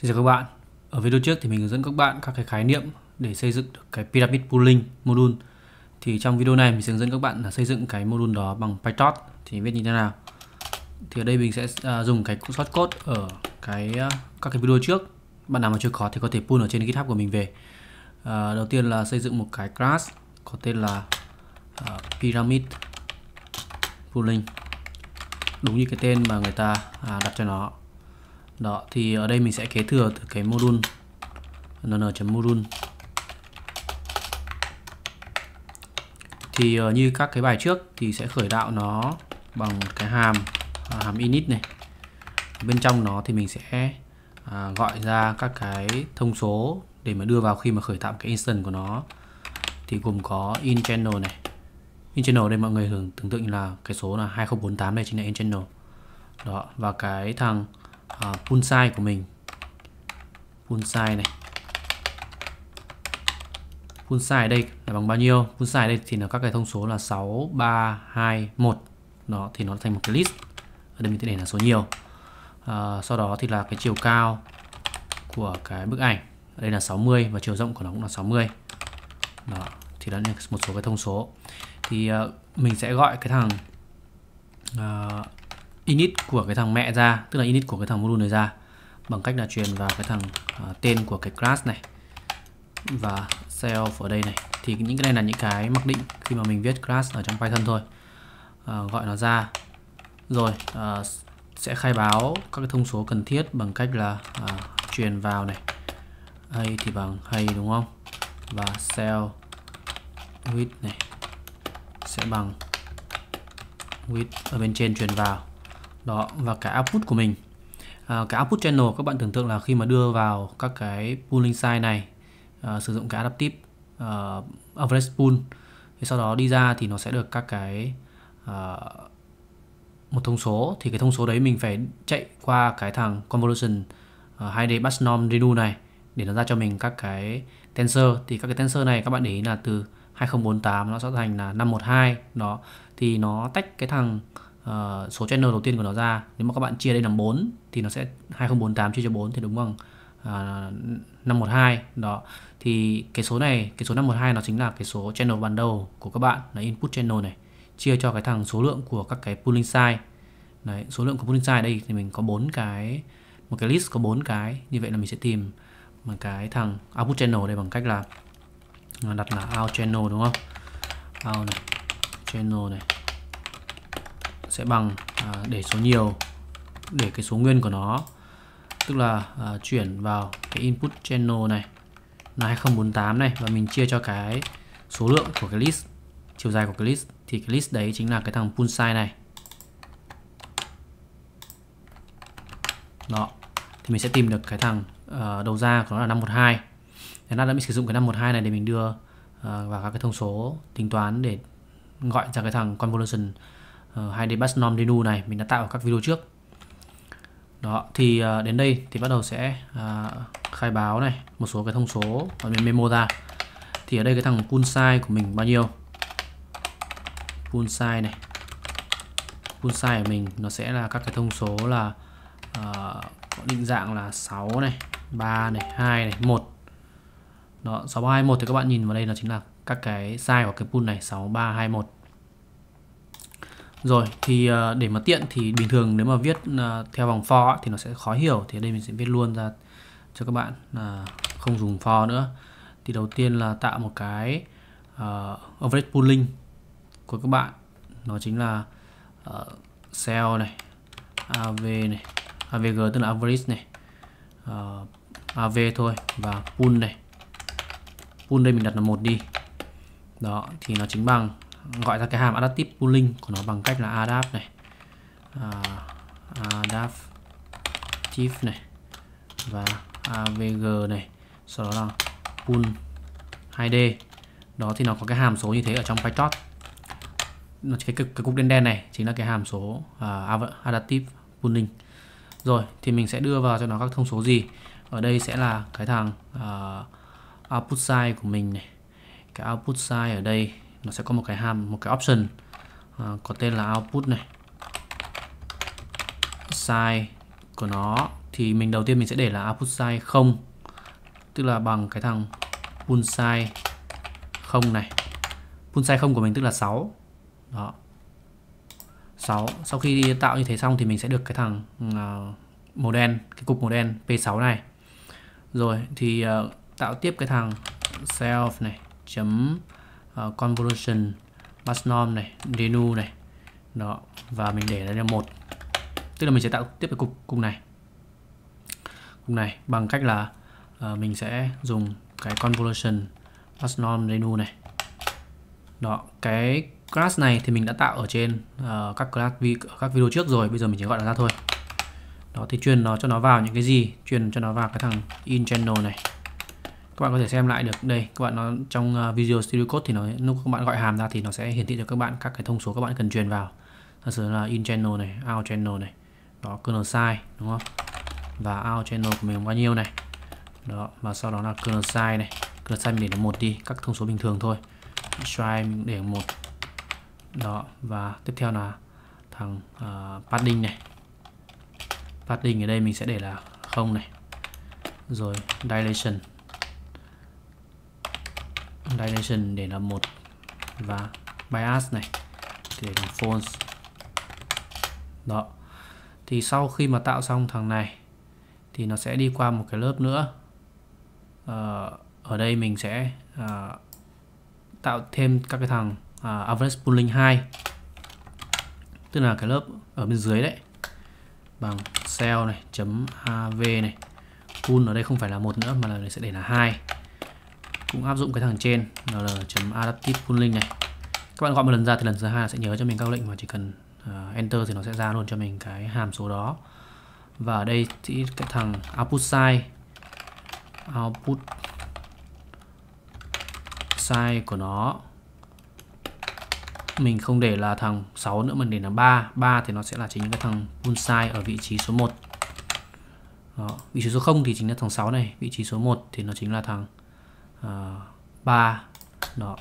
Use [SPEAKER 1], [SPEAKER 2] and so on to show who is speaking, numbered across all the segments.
[SPEAKER 1] Xin chào các bạn. Ở video trước thì mình hướng dẫn các bạn các cái khái niệm để xây dựng được cái Pyramid Pooling module. Thì trong video này mình sẽ hướng dẫn các bạn là xây dựng cái module đó bằng PyTorch thì viết như thế nào. Thì ở đây mình sẽ à, dùng cái shortcode code ở cái à, các cái video trước. Bạn nào mà chưa có thì có thể pull ở trên GitHub của mình về. À, đầu tiên là xây dựng một cái class có tên là Pyramid Pooling. Đúng như cái tên mà người ta đặt cho nó đó thì ở đây mình sẽ kế thừa từ cái module nn.module thì uh, như các cái bài trước thì sẽ khởi tạo nó bằng cái hàm uh, hàm init này. Bên trong nó thì mình sẽ uh, gọi ra các cái thông số để mà đưa vào khi mà khởi tạo cái instance của nó. Thì gồm có in channel này. In channel đây mọi người thường tưởng tượng là cái số là 2048 đây chính là in channel. Đó và cái thằng uh, pool size của mình. Pool size này. Pool size ở đây là bằng bao nhiêu? Pool size ở đây thì là các cái thông số là 6 3 2 1 đó thì nó thành một cái list. Ở đây mình sẽ để là số nhiều. À, sau đó thì là cái chiều cao của cái bức ảnh. Ở đây là 60 và chiều rộng của nó cũng là 60 đó thì đó là một số cái thông số. Thì uh, mình sẽ gọi cái thằng uh, init của cái thằng mẹ ra tức là init của cái thằng module này ra bằng cách là truyền vào cái thằng uh, tên của cái class này và self ở đây này. Thì những cái này là những cái mặc định khi mà mình viết class ở trong Python thôi. Uh, gọi nó ra. Rồi uh, sẽ khai báo các cái thông số cần thiết bằng cách là uh, truyền vào này. Hay thì bằng hay đúng không? Và self width này sẽ bằng width ở bên trên truyền vào đó và cả output của mình. À, cái output channel các bạn tưởng tượng là khi mà đưa vào các cái pooling size này à, sử dụng cái adaptive uh, average pool thì sau đó đi ra thì nó sẽ được các cái uh, một thông số. Thì cái thông số đấy mình phải chạy qua cái thằng convolution uh, 2D batch norm redo này để nó ra cho mình các cái tensor. Thì các cái tensor này các bạn để ý là từ 2048 nó sẽ thành là 512 đó thì nó tách cái thằng uh, Ờ, số channel đầu tiên của nó ra. Nếu mà các bạn chia đây làm 4 thì nó sẽ 2048 chia cho 4 thì đúng bằng uh, 512 đó. Thì cái số này cái số 512 nó chính là cái số channel ban đầu của các bạn. Là input channel này. Chia cho cái thằng số lượng của các cái pooling size. Đấy số lượng của pooling size đây thì mình có bốn cái một cái list có bốn cái. Như vậy là mình sẽ tìm một cái thằng output channel đây bằng cách là đặt là out channel đúng không? Out này channel này sẽ bằng à, để số nhiều để cái số nguyên của nó tức là à, chuyển vào cái input channel này là 2048 này và mình chia cho cái số lượng của cái list chiều dài của cái list thì cái list đấy chính là cái thằng pool size này. Đó thì mình sẽ tìm được cái thằng uh, đầu ra của nó là 512 Thế nên là mình sử dụng cái 512 này để mình đưa uh, vào các cái thông số tính toán để gọi ra cái thằng convolution uh, 2D Batch Norm Renew này mình đã tạo ở các video trước. Đó thì uh, đến đây thì bắt đầu sẽ uh, khai báo này một số cái thông số và mình memo ra. Thì ở đây cái thằng pool size của mình bao nhiêu? Pool size này. Pool size của mình nó sẽ là các cái thông số là uh, định dạng là 6 này 3 này 2 này 1 đó 6321 thì các bạn nhìn vào đây là chính là các cái size của cái pool này 6321 rồi thì ờ, để mà tiện thì bình thường nếu mà viết ờ, theo vòng for thì nó sẽ khó hiểu. Thì ở đây mình sẽ viết luôn ra cho các bạn là không dùng for nữa. Thì đầu tiên là tạo một cái uh, average pooling của các bạn. Nó chính là uh, cell này av này avg tức là average này uh, av thôi và pool này. Pool đây mình đặt là một đi. Đó thì nó chính bằng gọi ra cái hàm adaptive pooling của nó bằng cách là adapt này. Uh, adaptive này và avg này. Sau đó là pool 2d đó thì nó có cái hàm số như thế ở trong PyTorch nó cái, cái, cái cục đen đen này chính là cái hàm số uh, adaptive pooling. Rồi thì mình sẽ đưa vào cho nó các thông số gì? Ở đây sẽ là cái thằng uh, output size của mình này. Cái output size ở đây nó sẽ có một cái hàm một cái option. Uh, có tên là output này. Size của nó thì mình đầu tiên mình sẽ để là output size 0 tức là bằng cái thằng pull size 0 này. Pull size 0 của mình tức là 6 đó. 6 sau khi tạo như thế xong thì mình sẽ được cái thằng uh, màu đen cái cục màu đen P6 này. Rồi thì uh, tạo tiếp cái thằng self này chấm uh, convolution masnom này denu này. Đó và mình để đây là một. Tức là mình sẽ tạo tiếp cái cục cục này. Cục này bằng cách là uh, mình sẽ dùng cái convolution masnom denu này. Đó cái class này thì mình đã tạo ở trên uh, các class vi các video trước rồi bây giờ mình chỉ gọi là ra thôi. Đó thì truyền nó cho nó vào những cái gì? Truyền cho nó vào cái thằng in channel này các bạn có thể xem lại được. Đây các bạn nó trong ờ, video studio code thì nó lúc các bạn gọi hàm ra thì nó sẽ hiển thị cho các bạn các cái thông số các bạn cần truyền vào. Thật sự là in channel này out channel này đó kernel size đúng không? Và out channel của mình bao nhiêu này? Đó và sau đó là kernel size này. Kernel size mình để là một đi các thông số bình thường thôi. Try mình để một. Đó và tiếp theo là thằng uh, padding này. Padding ở đây mình sẽ để là không này. Rồi dilation dimension để là một và bias này, để là false. Đó. Thì sau khi mà tạo xong thằng này, thì nó sẽ đi qua một cái lớp nữa. Ờ, ở đây mình sẽ ờ, tạo thêm các cái thằng à, average pooling 2 tức là cái lớp ở bên dưới đấy. Bằng cell này, chấm av này. Pool ở đây không phải là một nữa, mà là sẽ để là hai cũng áp dụng cái thằng trên là adaptive pooling này. Các bạn gọi một lần ra thì lần thứ hai sẽ nhớ cho mình các lệnh mà chỉ cần uh, enter thì nó sẽ ra luôn cho mình cái hàm số đó. Và ở đây thì cái thằng output size output size của nó mình không để là thằng 6 nữa mình để là 3 3 thì nó sẽ là chính cái thằng pool size ở vị trí số 1 đó. vị trí số 0 thì chính là thằng 6 này. Vị trí số 1 thì nó chính là thằng Ờ, uh, 3 đó.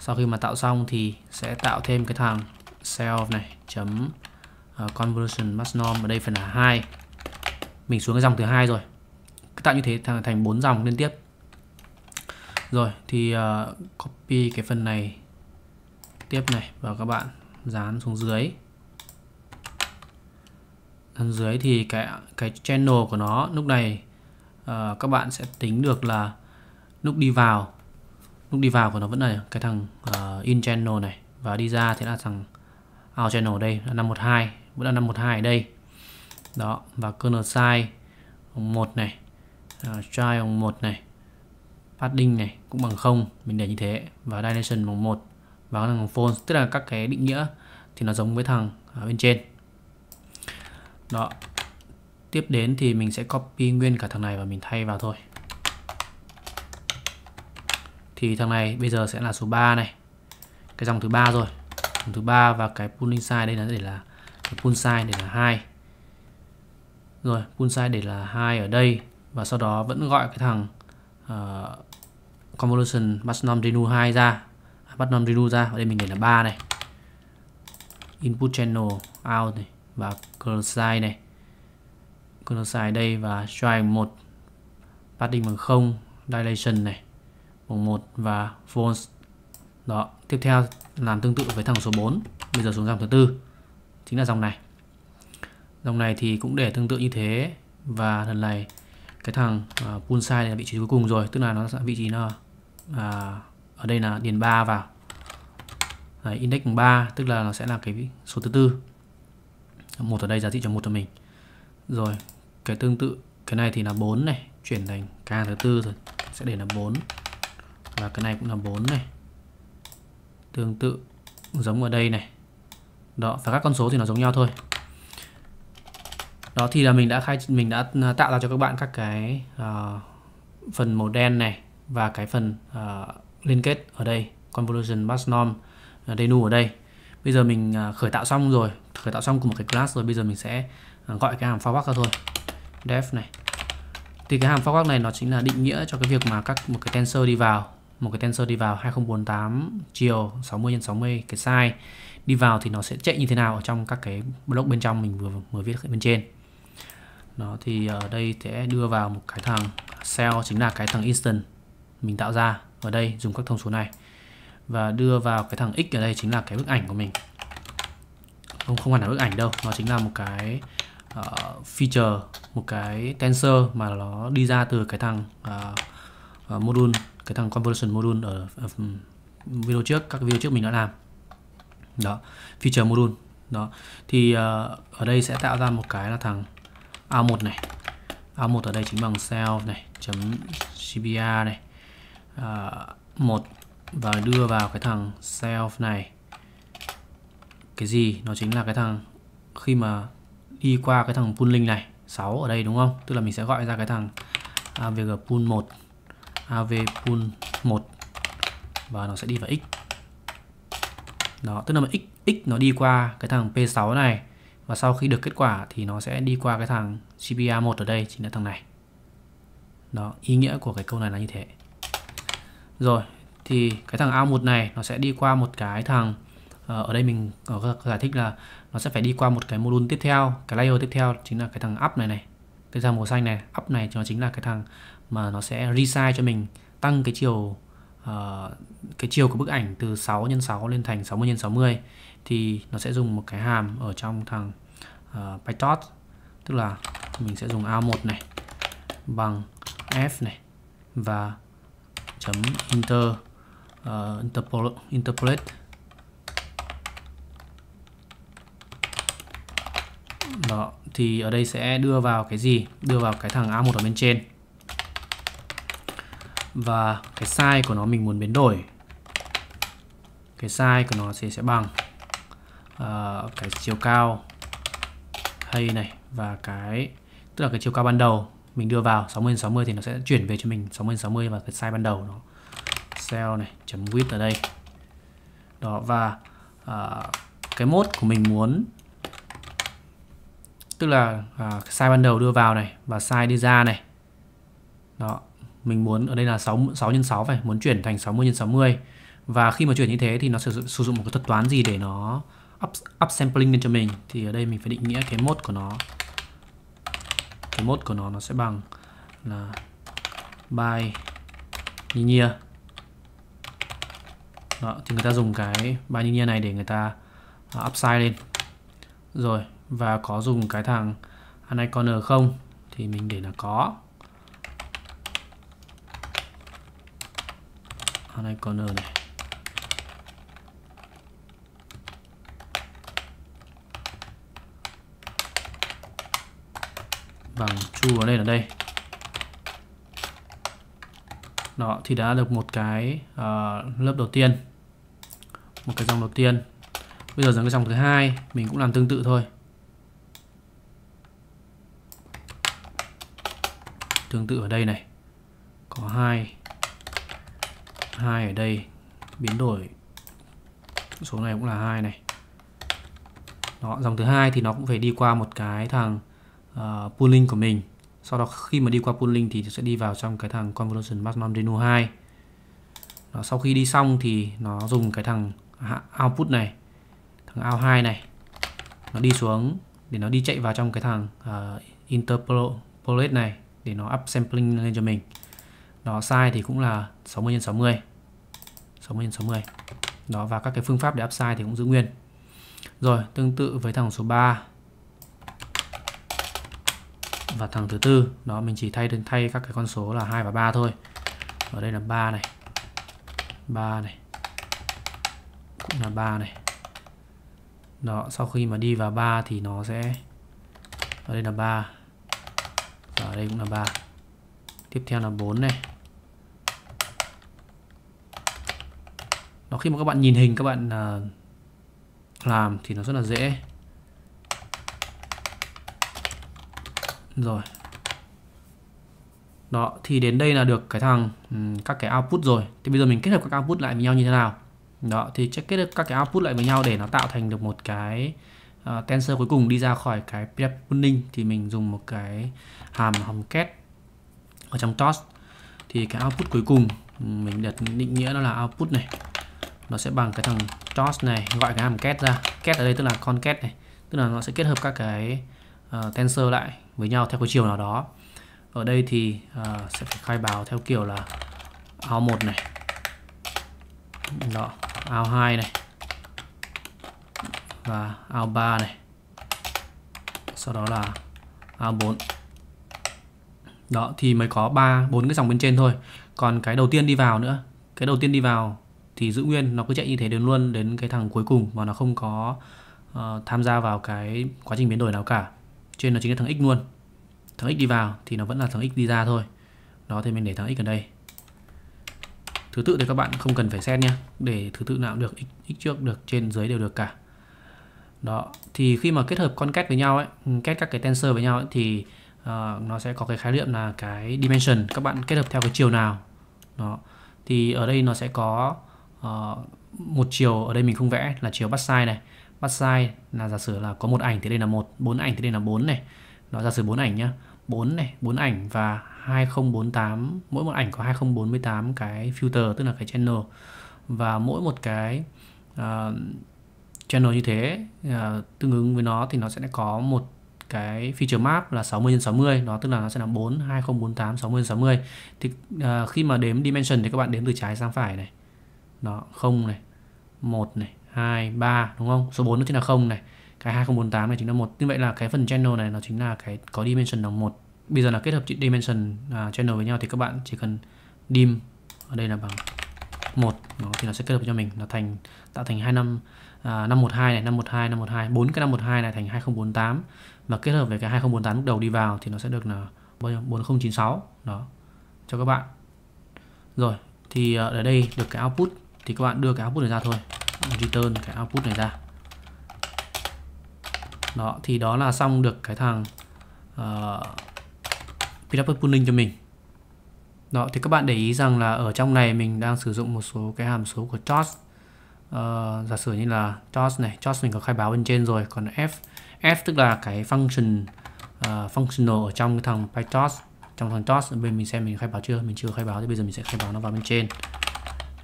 [SPEAKER 1] Sau khi mà tạo xong thì sẽ tạo thêm cái thằng self này chấm ờ, uh, conversion max norm ở đây phần là hai. Mình xuống cái dòng thứ hai rồi. Tạo như thế thành thành bốn dòng liên tiếp. Rồi thì uh, copy cái phần này tiếp này và các bạn. Dán xuống dưới. Dán dưới thì cái cái channel của nó lúc này uh, các bạn sẽ tính được là lúc đi vào lúc đi vào của nó vẫn là cái thằng uh, in channel này. Và đi ra thì là thằng out channel đây là 512 vẫn là 512 ở đây. Đó và kernel size bằng 1 này uh, try bằng 1 này padding này cũng bằng 0 mình để như thế. Và dimension bằng 1 và thằng phone tức là các cái định nghĩa thì nó giống với thằng ở bên trên. Đó tiếp đến thì mình sẽ copy nguyên cả thằng này và mình thay vào thôi thì thằng này bây giờ sẽ là số 3 này. Cái dòng thứ ba rồi. Dòng thứ ba và cái pooling size đây là để là cái pool size để là hai. Rồi pool size để là hai ở đây. Và sau đó vẫn gọi cái thằng uh, convolution maximum renew 2 ra. À, maximum renew ra. Ở đây mình để là 3 này. Input channel out này và kernel size này. Kernel size đây và strike một, padding bằng không, dilation này bằng 1 và false đó tiếp theo làm tương tự với thằng số 4 bây giờ xuống dòng thứ tư. Chính là dòng này. Dòng này thì cũng để tương tự như thế. Và lần này cái thằng à, uh, pull size là vị trí cuối cùng rồi. Tức là nó sẽ vị trí nó à, ở đây là điền 3 vào. Đấy, index bằng 3 tức là nó sẽ là cái số thứ tư. Một ở đây giá trị cho một cho mình. Rồi cái tương tự cái này thì là 4 này. Chuyển thành k thứ tư rồi. Sẽ để là 4 và cái này cũng là 4 này. Tương tự giống ở đây này. Đó và các con số thì nó giống nhau thôi. Đó thì là mình đã khai mình đã à, tạo ra cho các bạn các cái uh, phần màu đen này và cái phần uh, liên kết ở đây. Convolution mass norm uh, denu ở đây. Bây giờ mình uh, khởi tạo xong rồi. Khởi tạo xong cùng một cái class rồi. Bây giờ mình sẽ uh, gọi cái hàm forward ra thôi. Def này. Thì cái hàm forward này nó chính là định nghĩa cho cái việc mà các một cái tensor đi vào một cái tensor đi vào 2048 chiều 60 x 60 cái size. Đi vào thì nó sẽ chạy như thế nào ở trong các cái block bên trong mình vừa vừa viết bên trên. Đó thì ở đây sẽ đưa vào một cái thằng cell chính là cái thằng instant mình tạo ra ở đây dùng các thông số này. Và đưa vào cái thằng x ở đây chính là cái bức ảnh của mình. Không không hẳn là bức ảnh đâu nó chính là một cái uh, feature một cái tensor mà nó đi ra từ cái thằng uh, uh, module cái thằng convolution module ở, ở video trước các video trước mình đã làm. Đó feature module. Đó thì uh, ở đây sẽ tạo ra một cái là thằng a1 này. A1 ở đây chính bằng self này chấm cbr này. Uh, một và đưa vào cái thằng self này. Cái gì? Nó chính là cái thằng khi mà đi qua cái thằng pull link này 6 ở đây đúng không? Tức là mình sẽ gọi ra cái thằng à, avg pool 1 av pool 1 và nó sẽ đi vào x. Đó, tức là x x nó đi qua cái thằng p6 này. Và sau khi được kết quả thì nó sẽ đi qua cái thằng cpa 1 ở đây, chính là thằng này. Đó, ý nghĩa của cái câu này là như thế. Rồi, thì cái thằng A1 này nó sẽ đi qua một cái thằng ờ, ở đây mình có giải thích là nó sẽ phải đi qua một cái module tiếp theo, cái layer tiếp theo, chính là cái thằng up này này. Cái thằng màu xanh này, up này nó chính là cái thằng mà nó sẽ resize cho mình tăng cái chiều uh, cái chiều của bức ảnh từ 6 x 6 lên thành 60 x 60 thì nó sẽ dùng một cái hàm ở trong thằng ờ, uh, PyTorch tức là mình sẽ dùng A1 này bằng F này và chấm inter uh, interpol interpolate. Đó thì ở đây sẽ đưa vào cái gì? Đưa vào cái thằng A1 ở bên trên và cái size của nó mình muốn biến đổi. Cái size của nó sẽ sẽ bằng uh, cái chiều cao hay này và cái tức là cái chiều cao ban đầu mình đưa vào 60 60 thì nó sẽ chuyển về cho mình 60 60 và cái size ban đầu nó cell này chấm width ở đây. Đó và uh, cái mode của mình muốn tức là uh, size ban đầu đưa vào này và size đi ra này. Đó mình muốn ở đây là 6 6 x 6 phải muốn chuyển thành 60 x 60 và khi mà chuyển như thế thì nó sử dụng sử dụng một cái thuật toán gì để nó up, up sampling lên cho mình? Thì ở đây mình phải định nghĩa cái mode của nó. Cái mode của nó nó sẽ bằng là by linear đó, thì người ta dùng cái by linear này để người ta uh, upside lên. Rồi và có dùng cái thằng anicorner không? Thì mình để là có. Anicorner này. Bằng chu ở đây là đây. Đó thì đã được một cái uh, lớp đầu tiên. Một cái dòng đầu tiên. Bây giờ dòng cái dòng thứ hai mình cũng làm tương tự thôi. Tương tự ở đây này. Có hai hai ở đây biến đổi. Số này cũng là hai này. Đó dòng thứ hai thì nó cũng phải đi qua một cái thằng ờ, uh, pooling của mình. Sau đó khi mà đi qua pooling thì sẽ đi vào trong cái thằng convolution maximum reno 2 đó, sau khi đi xong thì nó dùng cái thằng output này thằng out 2 này. Nó đi xuống để nó đi chạy vào trong cái thằng uh, interpolate này để nó up sampling lên cho mình. Đó size thì cũng là 60 x 60 60 x 60 đó, và các cái phương pháp để upside thì cũng giữ nguyên. Rồi, tương tự với thằng số 3 và thằng thứ tư. Đó, mình chỉ thay thay các cái con số là 2 và 3 thôi. Ở đây là 3 này 3 này, cũng là 3 này. Đó, sau khi mà đi vào 3 thì nó sẽ, ở đây là 3 và ở đây cũng là 3 tiếp theo là 4 này. Nó khi mà các bạn nhìn hình các bạn uh, làm thì nó rất là dễ. Rồi. Đó thì đến đây là được cái thằng um, các cái output rồi. Thì bây giờ mình kết hợp các output lại với nhau như thế nào? Đó thì check kết hợp các cái output lại với nhau để nó tạo thành được một cái uh, tensor cuối cùng đi ra khỏi cái prep thì mình dùng một cái hàm hàm kết ở trong toss thì cái output cuối cùng mình đặt định nghĩa nó là output này nó sẽ bằng cái thằng toss này gọi cái hàm kết ra. Kết ở đây tức là con này. Tức là nó sẽ kết hợp các cái uh, tensor lại với nhau theo cái chiều nào đó. Ở đây thì uh, sẽ phải khai báo theo kiểu là ao 1 này. Đó ao 2 này. Và ao 3 này. Sau đó là ao 4 đó thì mới có ba bốn cái dòng bên trên thôi. Còn cái đầu tiên đi vào nữa. Cái đầu tiên đi vào thì giữ nguyên nó cứ chạy như thế đến luôn đến cái thằng cuối cùng mà nó không có uh, tham gia vào cái quá trình biến đổi nào cả. Trên nó chính là thằng x luôn. Thằng x đi vào thì nó vẫn là thằng x đi ra thôi. Đó thì mình để thằng x ở đây. Thứ tự thì các bạn không cần phải xét nhé để thứ tự nào cũng được x, x trước được trên dưới đều được cả. Đó thì khi mà kết hợp con kết với nhau ấy ừ, kết các cái tensor với nhau ấy, thì uh, nó sẽ có cái khái niệm là cái dimension. Các bạn kết hợp theo cái chiều nào. Đó thì ở đây nó sẽ có uh, một chiều ở đây mình không vẽ là chiều bắt sai này. Bắt sai là giả sử là có một ảnh thì đây là một bốn ảnh thì đây là bốn này. Nó giả sử bốn ảnh nhá. Bốn này, bốn ảnh và 2048 mỗi một ảnh có 2048 cái filter tức là cái channel. Và mỗi một cái uh, channel như thế uh, tương ứng với nó thì nó sẽ có một cái feature map là 60 x 60 đó tức là nó sẽ là 4 2048 60 x 60 thì uh, khi mà đếm dimension thì các bạn đếm từ trái sang phải này đó 0 này. 1 này 2 3 đúng không? Số 4 nó chính là 0 này. Cái 2048 này chính là một. Như vậy là cái phần channel này nó chính là cái có dimension là một. Bây giờ là kết hợp chữ dimension uh, channel với nhau thì các bạn chỉ cần dim ở đây là bằng một. Đó thì nó sẽ kết hợp cho mình. Là thành tạo thành hai năm à, 512 này 512 512 bốn cái 512 này thành 2048 và kết hợp với cái 2048 lúc đầu đi vào thì nó sẽ được là 4096 đó cho các bạn. Rồi thì à, ở đây được cái output thì các bạn đưa cái output này ra thôi. Return cái output này ra. Đó thì đó là xong được cái thằng uh, PWP Pooling cho mình. Đó thì các bạn để ý rằng là ở trong này mình đang sử dụng một số cái hàm số của Chos uh, ờ, giả sử như là Chos này Chos mình có khai báo bên trên rồi. Còn F F tức là cái function uh, functional ở trong cái thằng PyTorch trong thằng Torch. Bên mình xem mình khai báo chưa? Mình chưa khai báo thì bây giờ mình sẽ khai báo nó vào bên trên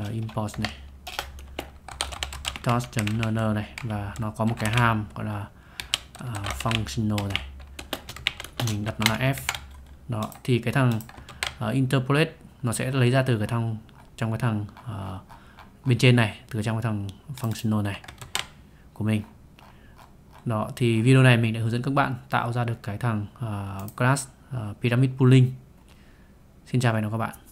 [SPEAKER 1] uh, import này. Torch.nn này và nó có một cái hàm gọi là uh, functional này. Mình đặt nó là f. Đó thì cái thằng uh, interpolate nó sẽ lấy ra từ cái thằng trong cái thằng uh, bên trên này từ trong cái thằng functional này của mình. Đó thì video này mình đã hướng dẫn các bạn tạo ra được cái thằng uh, class uh, pyramid pooling. Xin chào và hẹn gặp các bạn.